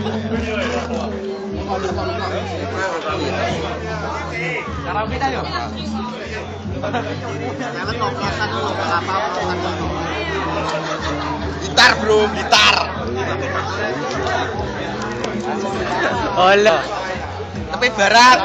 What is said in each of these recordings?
Jangan dulu apa. Gitar bro, gitar. Hola. Tapi barat.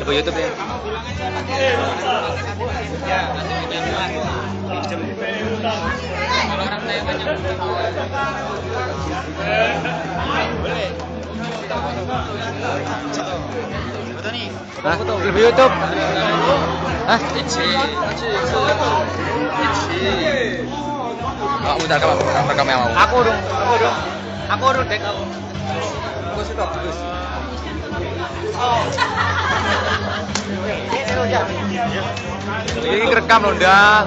Coba YouTube ya. Hah? Lebih YouTube. Hah? Ah, udah kamu. Aku dong, aku dong. Aku dong dek aku. Aku sih bagus. Ini rekam loh, ndak.